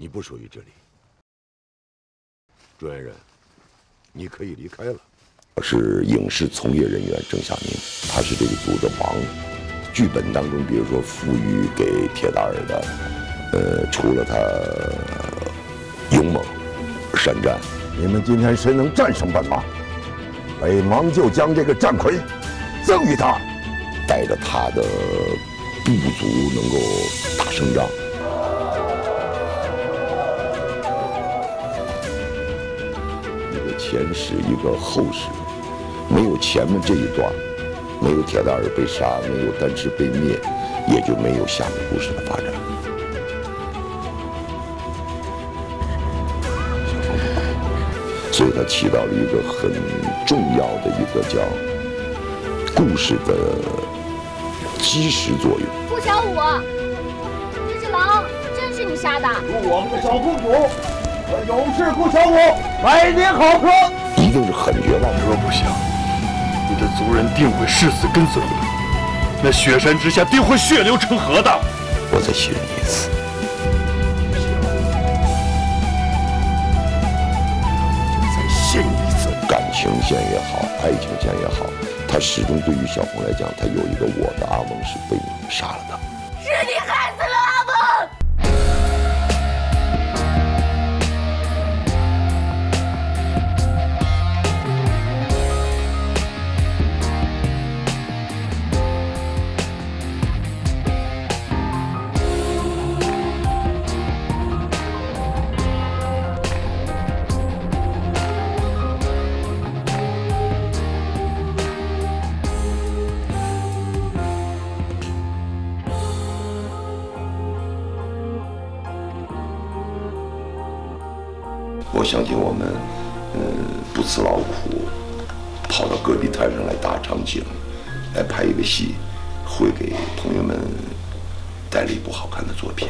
你不属于这里。朱元任，你可以离开了。我是影视从业人员郑晓宁，他是这个组的王。剧本当中，比如说赋予给铁达尔的，呃，除了他勇猛、善战，你们今天谁能战胜本王？本王就将这个战魁赠予他，带着他的部族能够打胜仗。前史，一个后史，没有前面这一段，没有铁蛋儿被杀，没有丹赤被灭，也就没有下面故事的发展。所以它起到了一个很重要的一个叫故事的基石作用。顾小五，这只狼真是你杀的？祝我们的小公主和勇士顾小五百年好合！一定是很绝望。若不行，你的族人定会誓死跟随你，那雪山之下定会血流成河的。我再信你一次。信你一次，感情线也好，爱情线也好，他始终对于小红来讲，他有一个我的阿蒙是被你杀了的。是你害我相信我们，呃，不辞劳苦，跑到戈壁滩上来打场景，来拍一个戏，会给朋友们带来一部好看的作品。